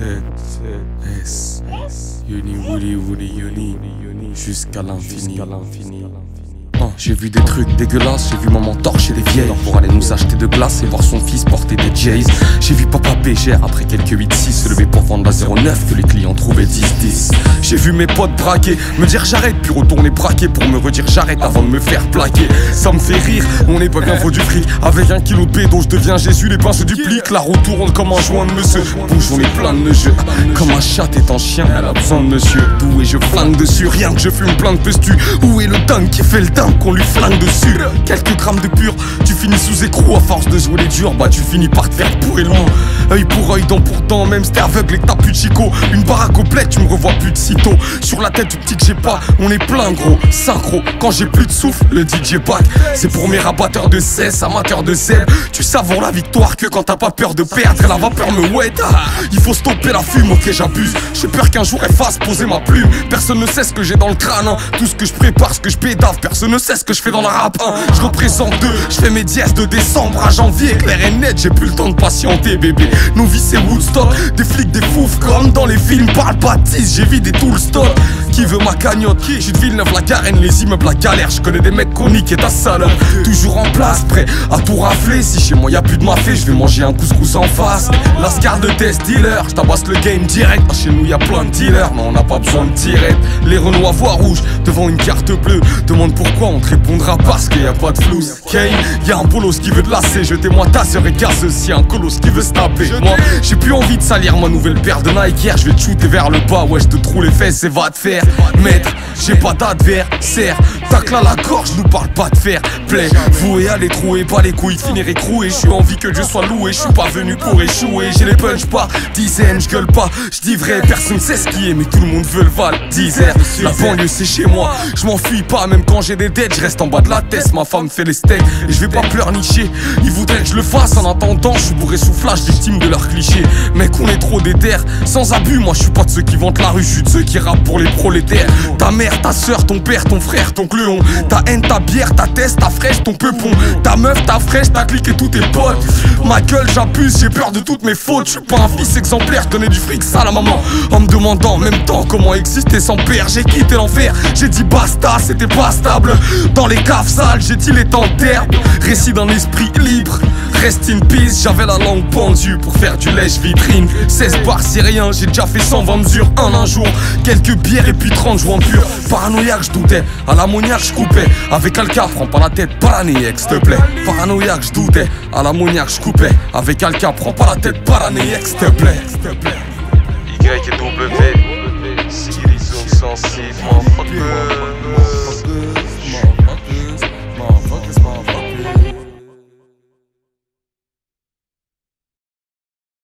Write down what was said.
S, Uni, Woody, Woody, Uni, jusqu'à l'infini. J'ai vu des trucs dégueulasses, j'ai vu maman torcher les vieilles pour aller nous acheter de glace et voir son fils porter des Jays. J'ai vu papa Pégère après quelques 8-6 se lever pour vendre la 09 que les clients trouvaient 10-10. J'ai vu mes potes braquer, me dire j'arrête, puis retourner braquer pour me redire j'arrête avant de me faire plaquer. Ça me fait rire, on est pas bien faut du fric. Avec un kilo de pédo, je deviens Jésus, les pains se dupliquent. La roue tourne comme un joint de monsieur. Bouge, on est plein de jeux. Comme un chat est un chien, elle a besoin de monsieur. D'où et je flingue dessus, rien que je fume plein de pestu. Où est le dingue qui fait le dingue qu'on lui flingue dessus. Quelques grammes de pur, finis sous écrou à force de jouer les durs. Bah, tu finis par te faire pourrir loin. Œil pour œil, dent pour dent, même si t'es aveugle et que t'as plus de chico. Une baraque au bled, tu me revois plus de sitôt. Sur la tête du petit que j'ai pas, on est plein gros, synchro. Quand j'ai plus de souffle, le DJ back. C'est pour mes rabatteurs de cesse, amateurs de sel. Tu savoures la victoire que quand t'as pas peur de perdre, la vapeur me wet. Ah, il faut stopper la fume, ok, j'abuse. J'ai peur qu'un jour elle fasse poser ma plume. Personne ne sait ce que j'ai dans le crâne. hein. Tout ce que je prépare, ce que je pédave, personne ne sait ce que je fais dans la rap. hein. Je représente deux, je fais mes de décembre à janvier. Clair et net, j'ai plus le temps de patienter, bébé. Nos vies c'est Woodstock, des flics, des fouf comme dans les films. Parle baptiste, j'ai vidé tout le. Qui veut ma cagnotte? Qui? J'ai de Villeneuve la Garenne, les immeubles la galère. Je connais des mecs coniques et ta salope. Toujours en place, prêt à tout rafler. Si chez moi y a plus de mafé, je vais manger un couscous en face. Lascar de test dealer, je tabasse le game direct. Ah, Chez nous y a plein de dealers, mais on n'a pas besoin de tirer. Les Renault à voix rouge devant une carte bleue. Demande pourquoi, on te répondra parce qu'il y a pas de flou. Kane, y a un bolos qui veut de lasser. Jetez-moi ta sœur et gazeuse, si un colosse qui veut se taper. Moi, j'ai plus envie de salir ma nouvelle paire de Nike. Hier, je vais te shooter vers le bas. Ouais, je te trouve les fesses et va te faire. Maître, j'ai pas d'adversaire. Tacle à la gorge, nous parle pas de faire. Play, voué à les trouer, pas les couilles, finir écroué. Je suis envie que Dieu soit loué. Je suis pas venu pour échouer. J'ai les punch pas, dizaines, je gueule pas. Je dis vrai, personne sait ce qui est, mais tout le monde veut le val. Dizer, la banlieue c'est chez moi. Je m'enfuis pas, même quand j'ai des dettes. Je reste en bas de la tête, ma femme fait les steaks. Et je vais pas pleurnicher. Ils voudraient que je le fasse en attendant. Je suis bourré sous flash, victime de leurs clichés. Mec, on est trop déter. Sans abus, moi je suis pas de ceux qui vantent la rue. Je suis de ceux qui rappent pour les prolétaires. Ta mère, ta soeur, ton père, ton frère, ton Ta haine, ta bière, ta test, ta fraîche, ton peupon. Ta meuf, ta fraîche, ta clique et tous tes potes. Ma gueule, j'abuse, j'ai peur de toutes mes fautes. Je suis pas un fils exemplaire, je du fric sale à maman. En me demandant en même temps comment exister sans père. J'ai quitté l'enfer, j'ai dit basta, c'était pas stable. Dans les caves sales, j'ai dit les temps d'herbe. Récit d'un esprit libre. Rest in peace, j'avais la langue pendue pour faire du lèche vitrine. 16 bars, c'est rien, j'ai déjà fait 120 mesures en un jour. Quelques bières et puis 30 joints purs. Paranoïaque, je doutais, à l'ammoniaque, je coupais. Avec Alka, prends pas la tête, paranéique, s'il te plaît. Paranoïaque, je doutais, à l'ammoniaque, je coupais. Avec Alka, prends pas la tête, te plaît. S'il te plaît. Y et